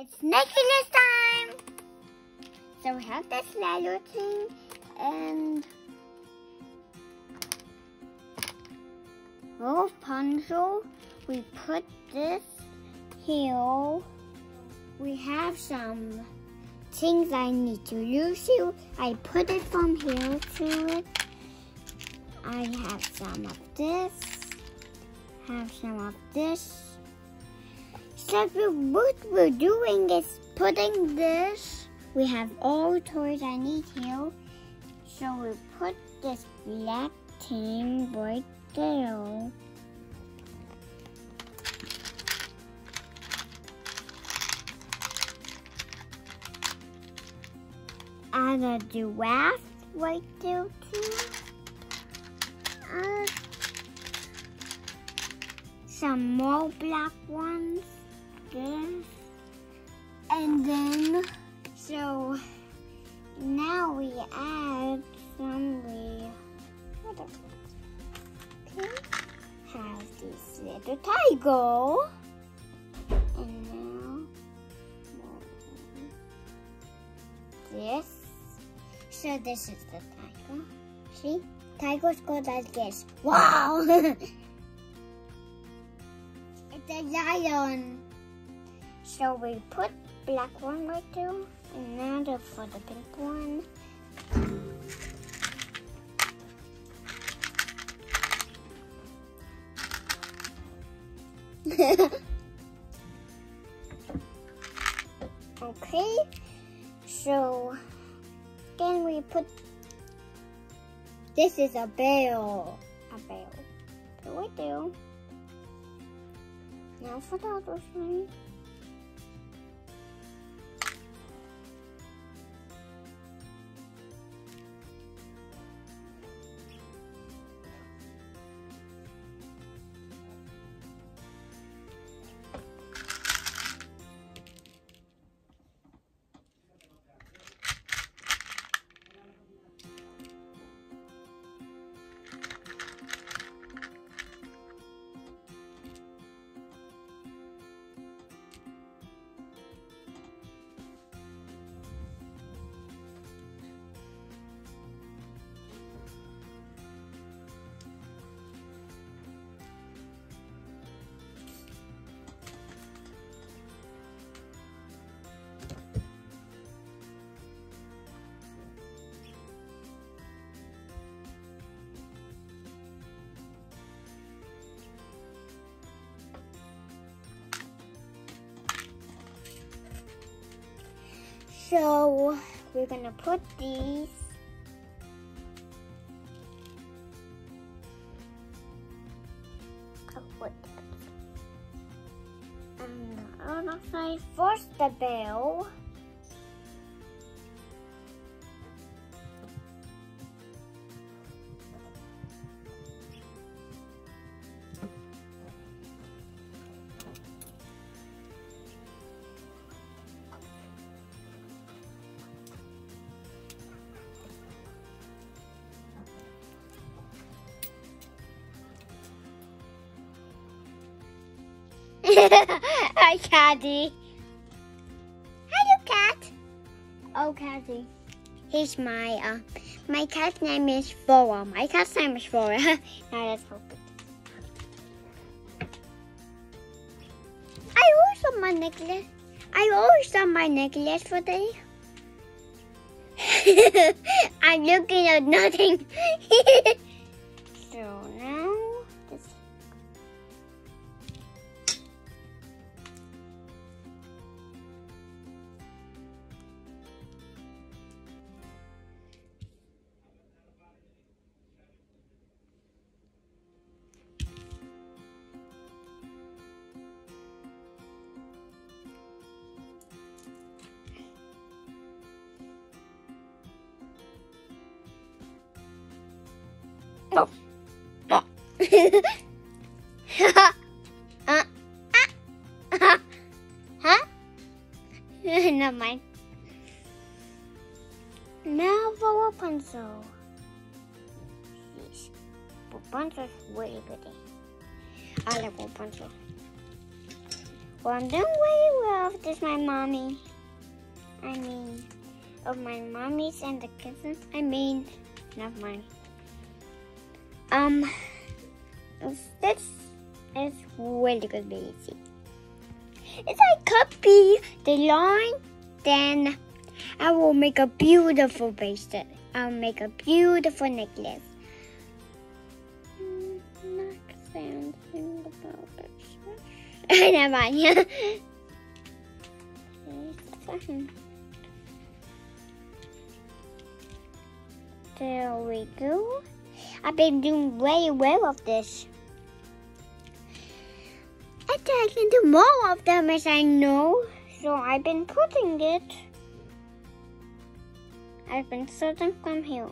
It's necklace time! So we have this ladder thing and Rapunzel. We put this here. We have some things I need to use you. I put it from here to it. I have some of this. Have some of this. So what we're doing is putting this. We have all toys I need here. So we put this black thing right there. And a giraffe right there too. Uh, some more black ones. This. And then, so now we add some we okay. have this little tiger. And now this. So this is the tiger. See? Tigers go like this. Wow! it's a lion. So we put black one right there, and now for the pink one. okay, so then we put, this is a bell, a bell, so we do. Now for the other one. So we're gonna put these and on side first the bell. Hi, Caddy. Hello, cat. Oh, Caddy. He's my uh, my cat's name is Flora. My cat's name is Flora. now let's hope it. I also my necklace. I always done my necklace for today. I'm looking at nothing. Uh, ah. huh? Never mind. Now for Rapunzel. Yes. Rapunzel's really pretty. I like Rapunzel. Well, I'm doing very well. This my mommy. I mean, of my mommies and the cousins. I mean, not mine. Um, this is really good, easy. If I copy the line, then I will make a beautiful bracelet. I'll make a beautiful necklace. Never mind. there we go. I've been doing very well of this. I think I can do more of them as I know. So I've been putting it. I've been starting from here.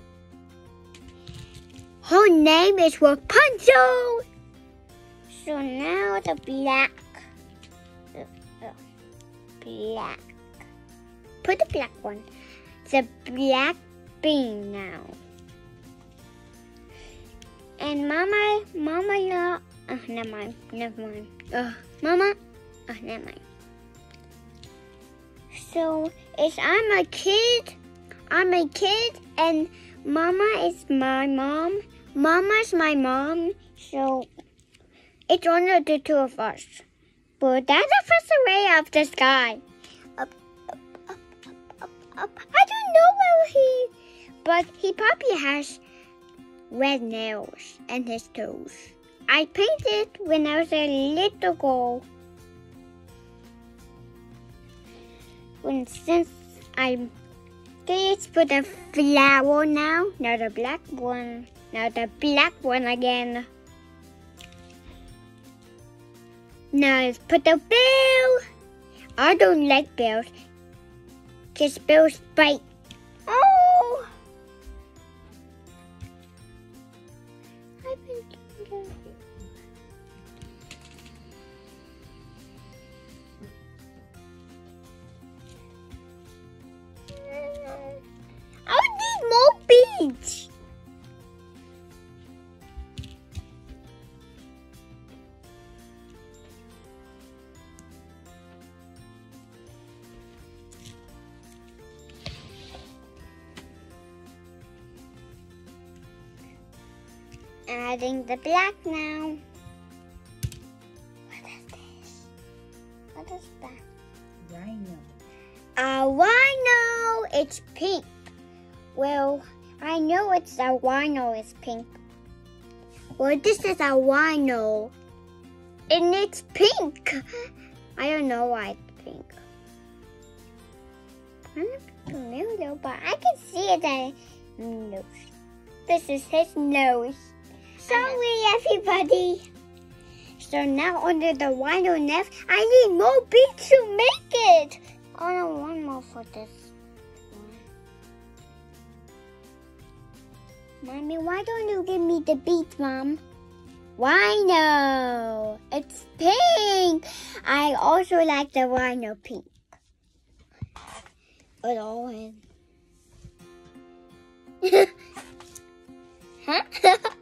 Her name is Rapunzel. So now the black. uh, uh, black. Put the black one. The black bean now. And Mama, Mama, yeah. Oh, never mind. Never mind. Uh, Mama. Oh, never mind. So, if I'm a kid, I'm a kid, and Mama is my mom. Mama's my mom. So, it's only the two of us. But that's the first array of the sky. Up, up, up, up, up, up. I don't know where he, but he probably has red nails and his toes. I painted when I was a little girl. When since I'm let's put a flower now. Now the black one. Now the black one again. Now let's put the bell. I don't like bells. Cause bells bite. Been doing that. Adding the black now. What is this? What is that? Rhino. A rhino. It's pink. Well, I know it's a rhino is pink. Well, this is a rhino. And it's pink. I don't know why it's pink. I'm not familiar, but I can see it nose. This is his nose. Sorry, everybody. So now under the rhino nest, I need more beads to make it. Oh no, one more for this. Mommy, why don't you give me the beads, Mom? Rhino! It's pink! I also like the rhino pink. It all in. huh? huh?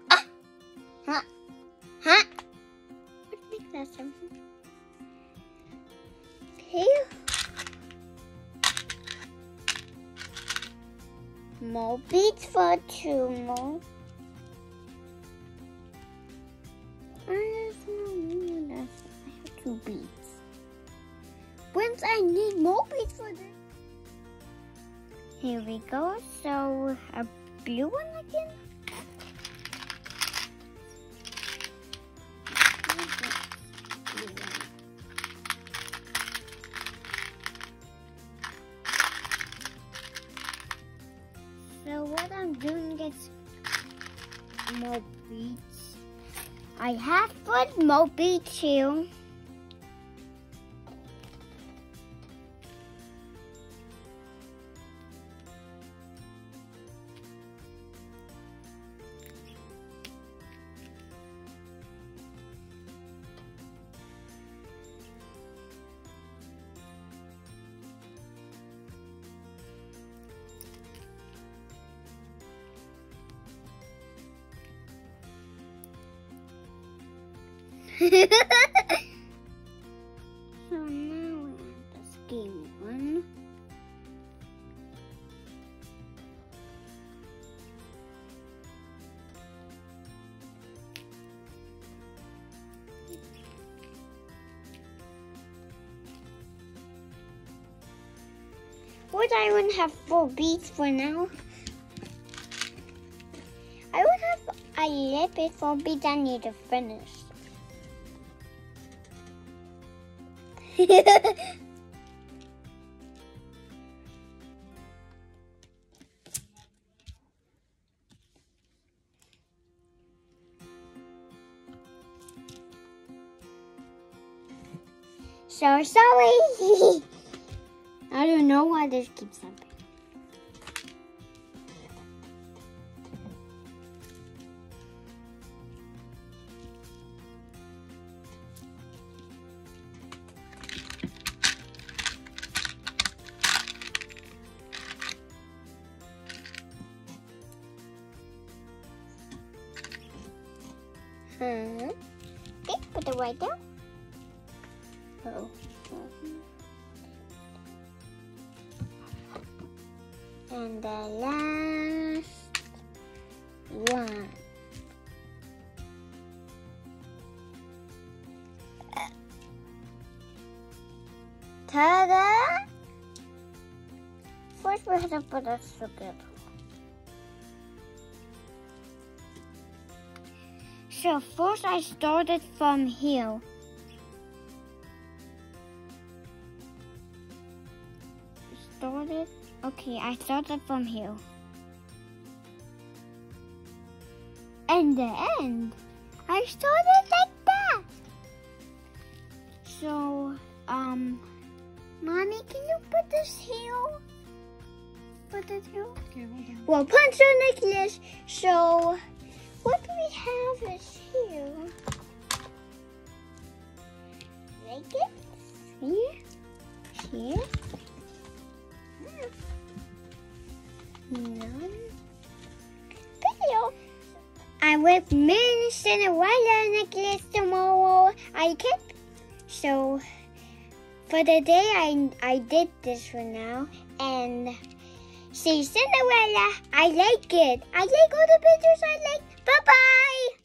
Here. More beads for two more. I have two beads. Once I need more beads for this. Here we go. So a blue one again. I have put more beads here. so one. Would I wouldn't have four beats for now? I would have a little bit for beats I need to finish. So sorry. I don't know why this keeps happening. Hmm. Okay, put it right down. Oh. And the last one. Ta-da! First we have to put this together. So first I started from here. Started, okay, I started from here. And the end, I started like that. So, um, mommy, can you put this here? Put it here. Okay, hold on. Well, punch the necklace. So, what do we have is here. Like it? Here. Here. Hmm. None. Video. I will mini Cinderella necklace tomorrow. I can. So, for the day, I I did this for now and. See Cinderella. I like it. I like all the pictures I like. Bye bye.